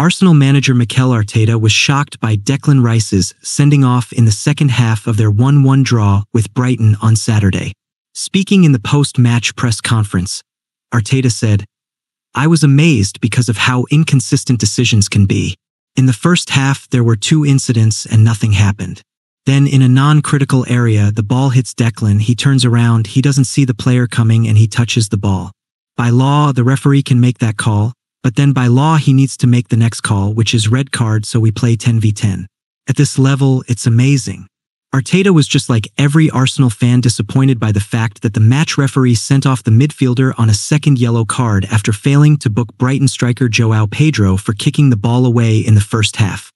Arsenal manager Mikel Arteta was shocked by Declan Rice's sending off in the second half of their 1-1 draw with Brighton on Saturday. Speaking in the post-match press conference, Arteta said, I was amazed because of how inconsistent decisions can be. In the first half, there were two incidents and nothing happened. Then, in a non-critical area, the ball hits Declan, he turns around, he doesn't see the player coming, and he touches the ball. By law, the referee can make that call, but then by law, he needs to make the next call, which is red card, so we play 10v10. At this level, it's amazing. Arteta was just like every Arsenal fan disappointed by the fact that the match referee sent off the midfielder on a second yellow card after failing to book Brighton striker Joao Pedro for kicking the ball away in the first half.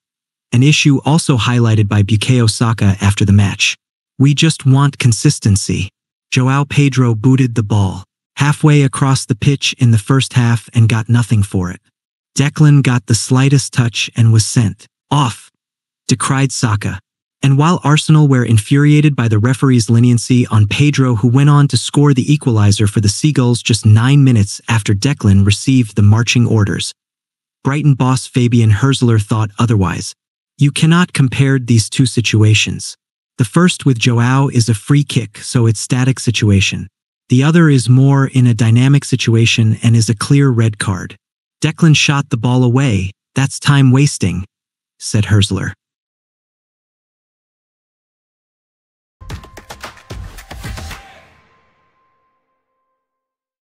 An issue also highlighted by Bukayo Saka after the match. We just want consistency. Joao Pedro booted the ball halfway across the pitch in the first half and got nothing for it. Declan got the slightest touch and was sent off, decried Saka. And while Arsenal were infuriated by the referee's leniency on Pedro who went on to score the equalizer for the Seagulls just nine minutes after Declan received the marching orders, Brighton boss Fabian Hürzeler thought otherwise. You cannot compare these two situations. The first with Joao is a free kick, so it's static situation. The other is more in a dynamic situation and is a clear red card. Declan shot the ball away. That's time wasting, said Hürzeler.